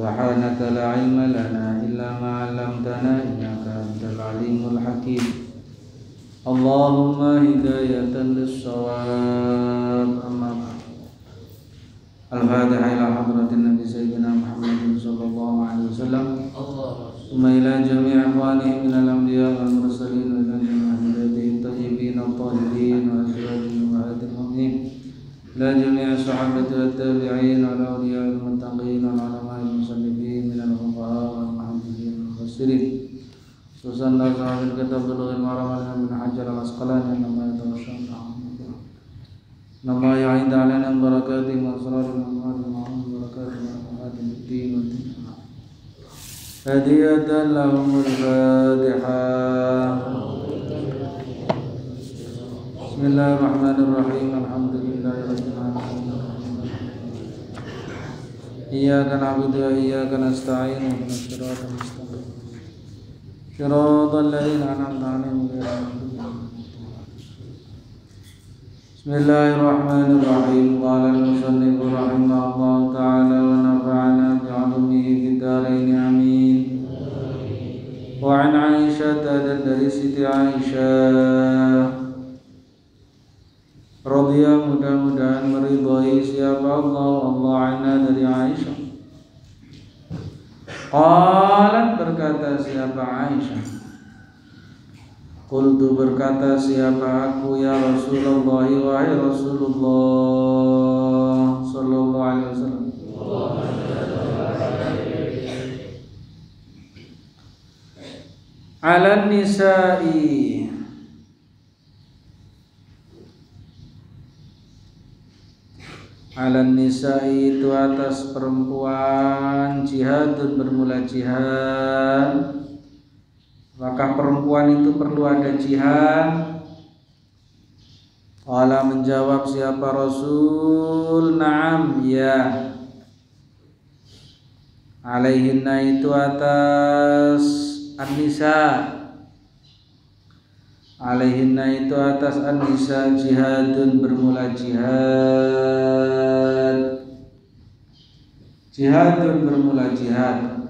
سبحانك لا علم لنا إلا ما علمتنا إنك أنت العليم الحكيم. اللهم هداية للصواب. أما بعد. الفاتحة إلى حضرة النبي سيدنا محمد صلى الله عليه وسلم. ثم إلى جميع إخوانه من الأنبياء والمرسلين وإلى جميع عباده الطيبين الطاهرين وأزواجهم وأهل المؤمنين. إلى جميع الصحابة والتابعين والأولياء المتقين خصوصا صاحب الكتاب بلوغ المرام بن حجر العسقلاني إنما يتوشى نما يعيد علينا من بركاته وأسرار الأموال ومعهم بركاته وأمهات الدين والدين. هدية لهم الفاتحة. بسم الله الرحمن الرحيم. الحمد لله رب العالمين. إياك نعبد وإياك نستعين. اهدنا الصراط المستقيم. صراط الذين أنعمت عليهم غير بسم الله الرحمن الرحيم. قال المصنف رحمه الله تعالى ونفعنا بعلومه في الدارين. آمين. وعن عائشة Siti Aisyah Radhiya mudah-mudahan meridhai siapa Allah Allah anha dari Aisyah Qalat berkata siapa Aisyah? Qultu berkata siapa aku ya Rasulullah wahai Rasulullah sallallahu alaihi wasallam. Ala nisa'i Ala nisa'i itu atas perempuan jihadun bermula jihad Apakah perempuan itu perlu ada jihad? Allah menjawab siapa Rasul? Naam, ya. Alaihinna itu atas An-Nisa. Alaihinna itu atas An-Nisa jihadun bermula jihad. Jihadun bermula jihad.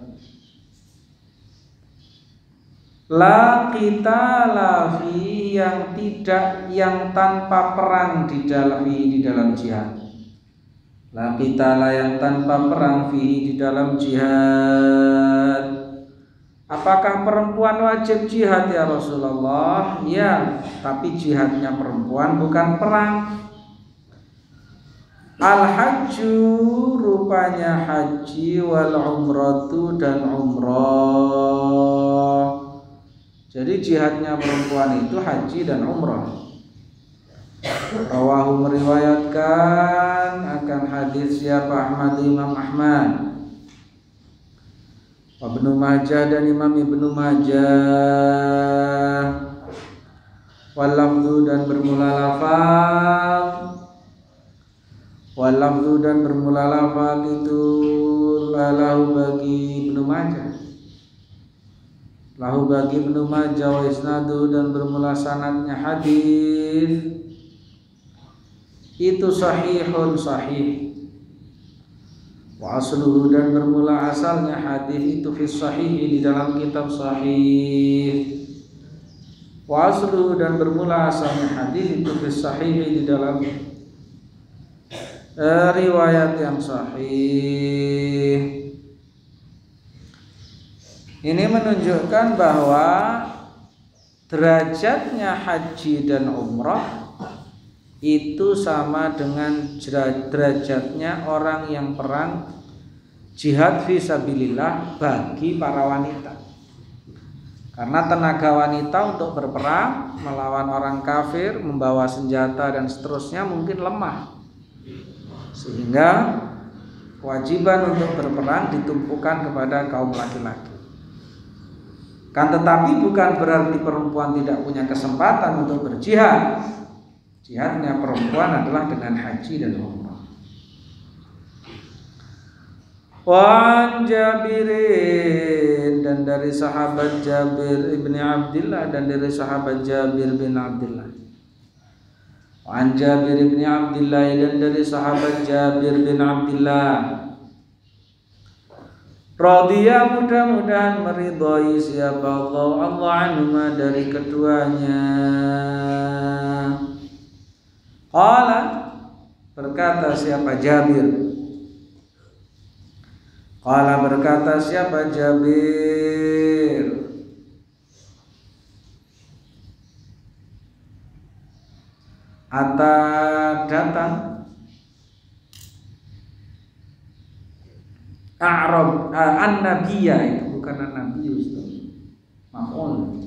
La kita lafi yang tidak yang tanpa perang di dalam di dalam jihad. La kita la yang tanpa perang fi di dalam jihad. Apakah perempuan wajib jihad ya Rasulullah? Ya, tapi jihadnya perempuan bukan perang. Al hajju rupanya haji wal umratu dan umrah. Jadi jihadnya perempuan itu haji dan umrah. Rawahu meriwayatkan akan hadis siapa Ahmad Imam Ahmad. Ibnu Majah dan Imam Ibnu Majah. Walafdu dan bermula lafal. Walafdu dan bermula lafal itu lalahu bagi Ibnu Majah lahu bagi Ibnu Majah wa isnadu dan bermula sanadnya hadis itu sahihun sahih wa asluhu dan bermula asalnya hadis itu fi sahih di dalam kitab sahih. Wa asluhu dan bermula asalnya hadis itu fi sahih di dalam uh, riwayat yang sahih. Ini menunjukkan bahwa derajatnya haji dan umrah itu sama dengan derajatnya orang yang perang jihad visabilillah bagi para wanita. Karena tenaga wanita untuk berperang melawan orang kafir, membawa senjata dan seterusnya mungkin lemah. Sehingga kewajiban untuk berperang ditumpukan kepada kaum laki-laki. Kan tetapi bukan berarti perempuan tidak punya kesempatan untuk berjihad. Jihadnya perempuan adalah dengan haji dan umrah. Wan Jabirin dan dari sahabat Jabir ibni Abdullah dan dari sahabat Jabir bin Abdullah. Wan Jabir ibni Abdullah dan dari sahabat Jabir bin Abdullah Radhiya mudah-mudahan meridhai siapa Allah Allah anuma dari keduanya. Qala berkata siapa Jabir. Qala berkata siapa Jabir. Ata datang A'rab uh, an-nabiyya itu bukan an-nabiyyu itu. Maf'ul.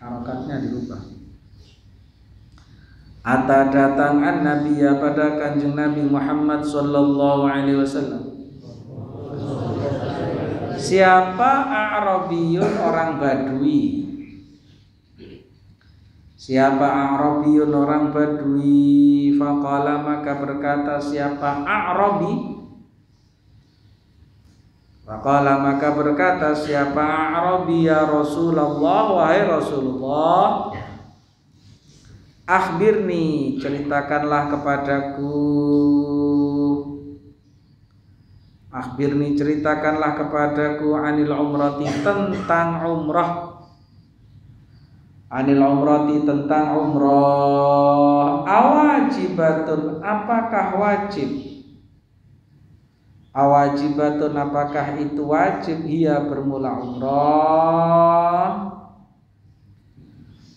Harakatnya dirubah. Ata datang an-nabiyya pada kanjeng Nabi Muhammad sallallahu alaihi wasallam. Siapa A'rabiyun orang Badui? Siapa A'rabiyun orang Badui? Faqala maka berkata siapa A'rabi? Faqala maka berkata siapa Arabi ya Rasulullah wahai Rasulullah Akhbirni ceritakanlah kepadaku. Akhbirni ceritakanlah kepadaku anil umrati tentang umrah. Anil umrati tentang umrah. Awajibatun apakah wajib? Awajibatun apakah itu wajib? Ia bermula umrah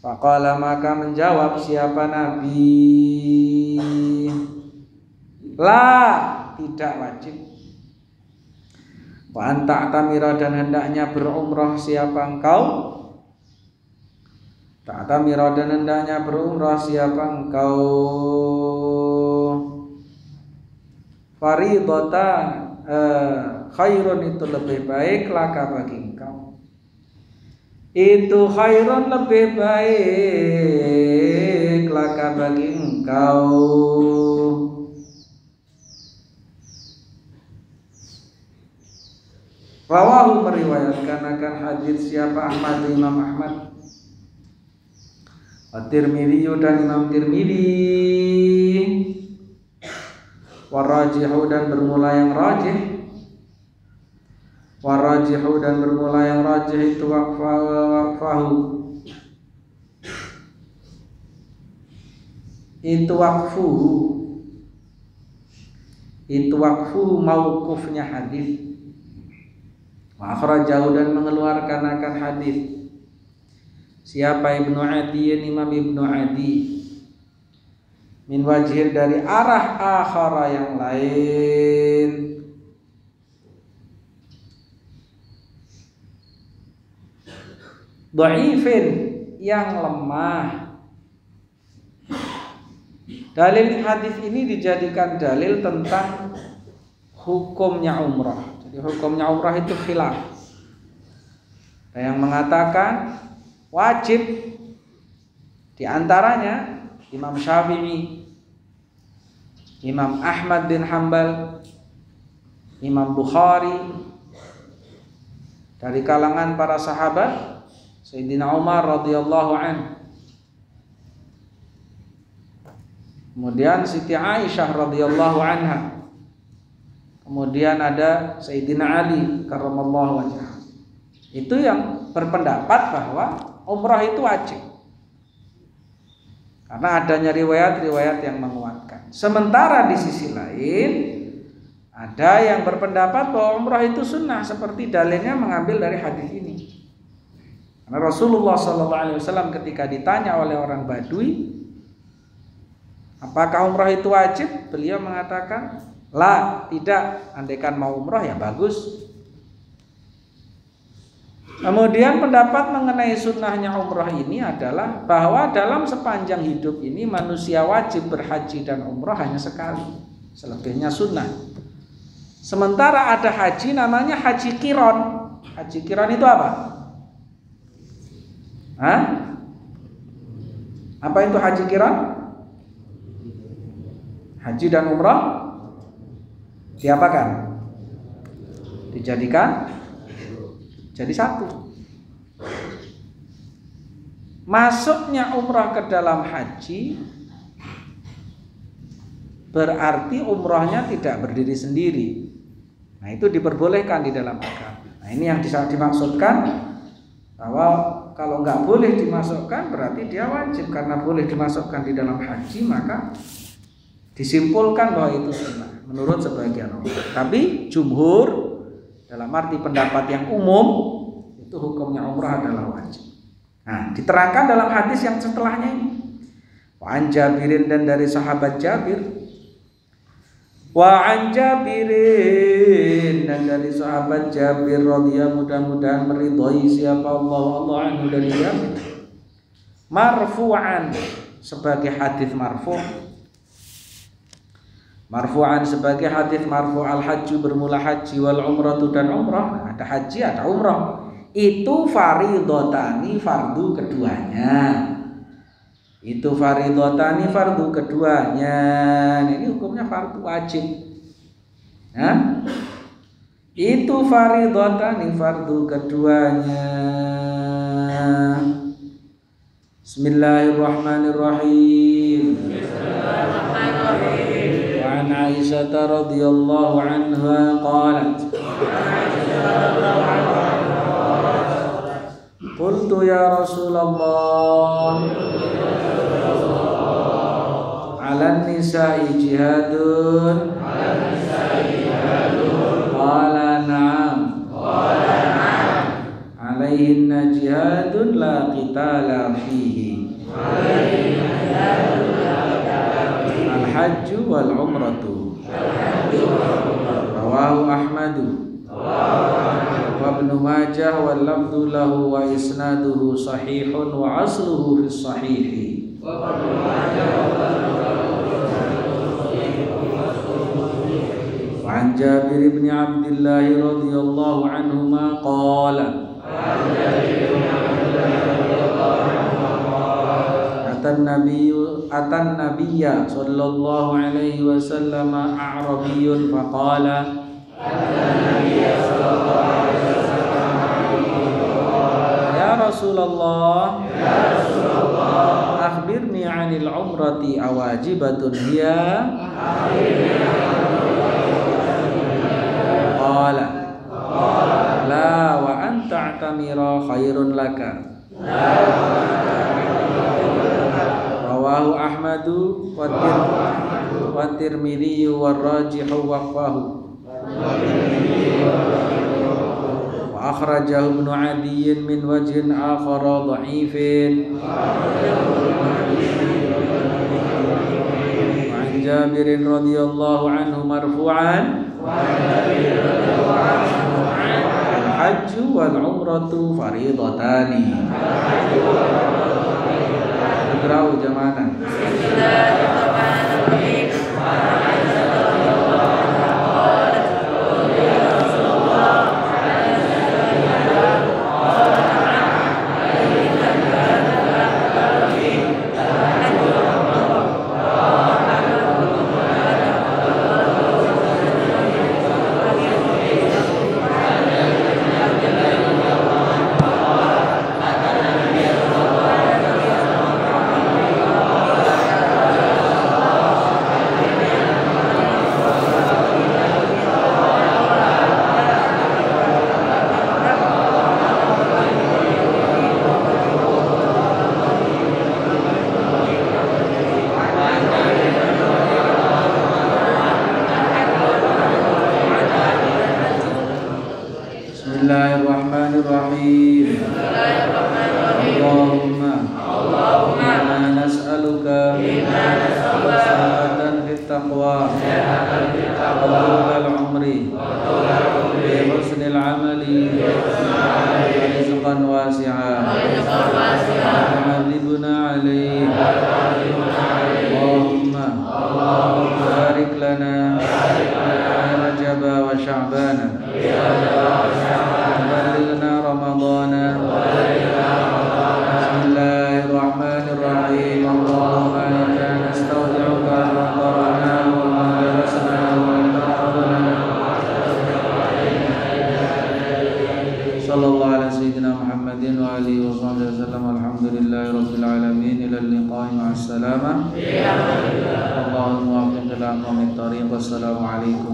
Faqala maka menjawab siapa Nabi? La tidak wajib. Wa anta tamira dan hendaknya berumrah siapa engkau? Tak tamira dan hendaknya berumrah siapa engkau? Faridatan uh, khairun itu lebih baik laka bagi engkau itu khairun lebih baik laka bagi engkau. Rawahu meriwayatkan akan hadis siapa? Ahmad Imam Ahmad. At-Tirmidzi dan Imam Tirmidzi warajihu dan bermula yang rajih warajihu dan bermula yang rajih itu wakfahu. Itu wakfu. Itu wakfu mauqufnya hadis. Akhrajahu dan mengeluarkan akan hadis. Siapa Ibnu Adi? Imam Ibnu Adi. Min wajhin dari arah akhara yang lain Dhaifin yang lemah Dalil hadis ini dijadikan dalil tentang hukumnya umrah. Jadi hukumnya umrah itu khilaf. Ada yang mengatakan wajib di antaranya Imam Syafi'i, Imam Ahmad bin Hambal, Imam Bukhari, dari kalangan para sahabat, Sayyidina Umar radhiyallahu an. Kemudian Siti Aisyah radhiyallahu anha. Kemudian ada Sayyidina Ali karramallahu wajah. Itu yang berpendapat bahwa umrah itu wajib. Karena adanya riwayat-riwayat yang menguatkan. Sementara di sisi lain ada yang berpendapat bahwa umrah itu sunnah seperti dalilnya mengambil dari hadis ini. Karena Rasulullah SAW ketika ditanya oleh orang Badui, apakah umrah itu wajib? Beliau mengatakan, lah tidak. Andaikan mau umrah ya bagus. Kemudian pendapat mengenai sunnahnya umroh ini adalah bahwa dalam sepanjang hidup ini manusia wajib berhaji dan umroh hanya sekali. Selebihnya sunnah. Sementara ada haji namanya haji kiron. Haji kiron itu apa? Hah? Apa itu haji kiron? Haji dan umroh diapakan? Dijadikan jadi satu. Masuknya umrah ke dalam haji berarti umrahnya tidak berdiri sendiri. Nah, itu diperbolehkan di dalam agama. Nah, ini yang dimaksudkan bahwa kalau nggak boleh dimasukkan berarti dia wajib karena boleh dimasukkan di dalam haji maka disimpulkan bahwa itu sunnah menurut sebagian orang. Tapi jumhur dalam arti pendapat yang umum itu hukumnya umrah adalah wajib. Nah, diterangkan dalam hadis yang setelahnya ini. Wa Jabirin dan dari sahabat Jabir Wa an Jabirin dan dari sahabat Jabir radhiyallahu mudah-mudahan meridhai siapa Allah Allah anhu dari Jabir. Marfu'an sebagai hadis marfu' Marfu'an sebagai hadis marfu' al haji bermula haji wal umratu dan umrah. Nah, ada haji ada umrah. Itu faridotani fardu keduanya itu faridotani fardu keduanya nah, ini hukumnya fardu wajib ya itu faridotani fardu keduanya. Bismillahirrahmanirrahim. Bismillahirrahmanirrahim. Wa an Aisyah radhiyallahu anha qalat. Qultu ya Rasulullah. Ala nisa'i jihadun Rawahu Ahmadu Wa ibnu Majah wal lafdhu lahu wa isnaduhu sahihun wa asluhu fi sahihi Wa ibnu Majah wal وعن جابر بن عبد الله رضي الله عنهما قال أتى النبي أتى النبي صلى الله عليه وسلم أعربي فقال Ya Rasulullah. Ya Rasulullah Akhbirni anil umrati awajibatun hiya. Qala. La wa anta atamira khairun laka. Rawahu Ahmadu wa Tirmidhi wa Rajihu wa Fahu وأخرجه ابن عدي من وجه آخر ضعيف وعن جابر رضي الله عنه مرفوعا الحج والعمرة فريضتان اقرأوا جماعة السلامة. اللهم وفق إلى الطريق والسلام عليكم